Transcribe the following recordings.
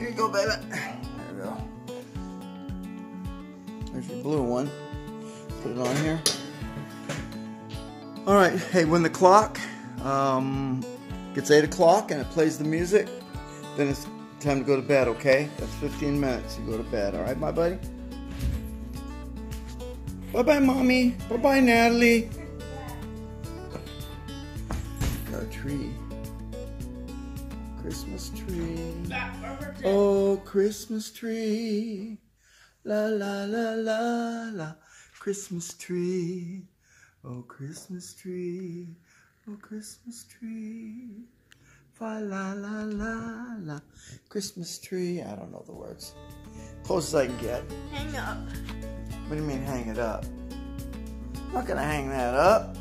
Here you go, baby. There you go. There's your blue one. Put it on here. All right. Hey, when the clock um, gets 8 o'clock and it plays the music, then it's time to go to bed, okay? That's 15 minutes. You go to bed, all right, my buddy? Bye-bye, Mommy. Bye-bye, Natalie. Our tree. Christmas tree. Oh, Christmas tree. La la la la la. Christmas tree. Oh, Christmas tree. Oh, Christmas tree. Fa la la la la. Christmas tree. I don't know the words. Close as I can get. Hang up. What do you mean hang it up? I'm not gonna hang that up.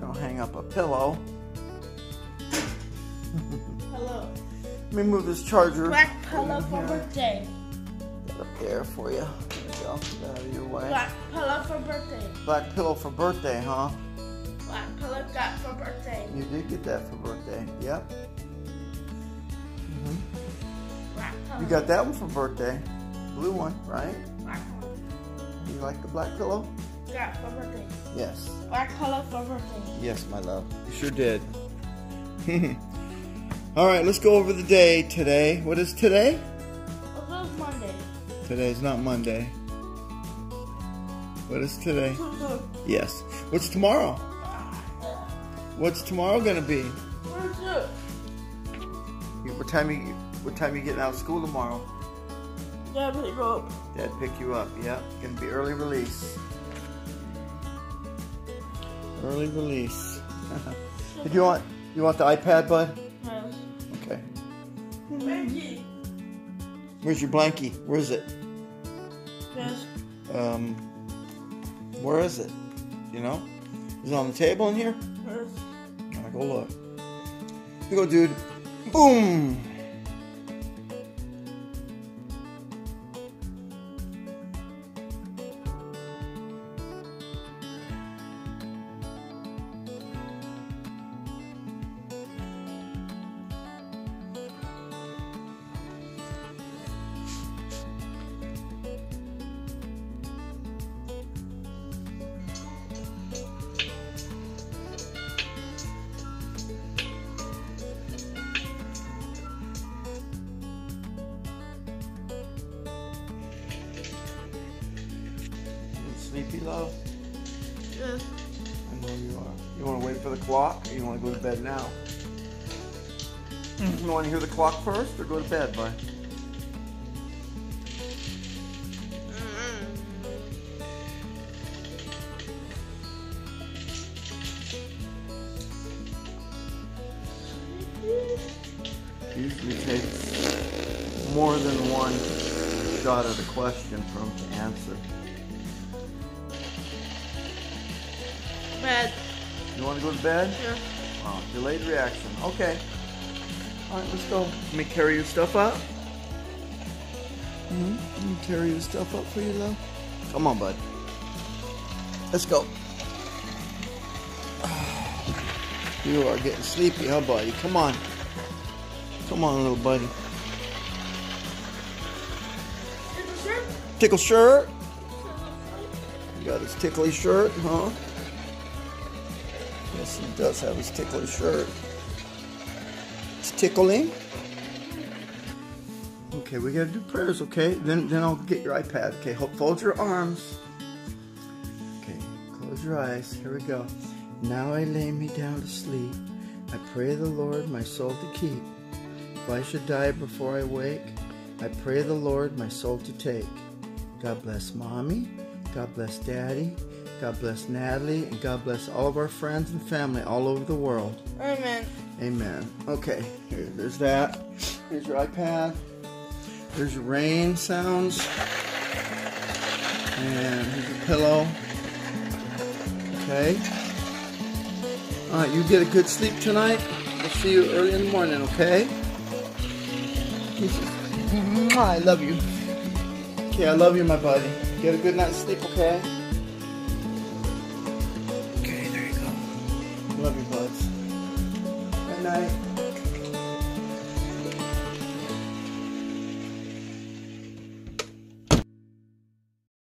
Don't hang up a pillow. Hello. Let me move this charger. Black pillow for birthday. Get up there for you. There we go. Get out of your way. Black pillow for birthday. Black pillow for birthday, huh? Black pillow got for birthday. You did get that for birthday. Yep. hmm Black pillow. You got that one for birthday. Blue one, right? Black pillow. You like the black pillow? Got for birthday. Yes. Black pillow for birthday. Yes, my love. You sure did. All right, let's go over the day today. What is today? This Monday. Today's not Monday. What is today? Yes. What's tomorrow? What's tomorrow gonna be? What time you What time you getting out of school tomorrow? Yeah, pick you up. Dad pick you up. Yep. Gonna be early release. Early release. Did you want you want the iPad, bud? Reggie. Where's your blankie? Where is it? Yes. Um. Where is it? You know? Is it on the table in here? Yes. Gotta go look. Here you go, dude. Boom. Sleepy, love? Yes. I know you are. You want to wait for the clock, or you want to go to bed now? You want to hear the clock first, or go to bed, bud? Usually takes more than one shot at a question for him to answer. Bed. You want to go to bed? Yeah. Oh, delayed reaction. Okay. All right, let's go. Let me carry your stuff up. hmm Let me carry your stuff up for you, love. Come on, bud. Let's go. You are getting sleepy, huh, buddy? Come on. Come on, little buddy. Tickle shirt. You got his tickly shirt, huh? Yes, he does have his tickly shirt. It's tickling. Okay, we gotta do prayers, okay? Then then I'll get your iPad. Okay, fold your arms. Okay, close your eyes. Here we go. Now I lay me down to sleep. I pray the Lord my soul to keep. If I should die before I wake, I pray the Lord my soul to take. God bless mommy. God bless daddy. God bless Natalie. And God bless all of our friends and family all over the world. Amen. Amen. Okay, here, there's that. Here's your iPad. There's your rain sounds. And here's your pillow. Okay. All right, you get a good sleep tonight. We'll see you early in the morning, okay? I love you. Okay, I love you, my buddy. Get a good night's sleep, okay? Night.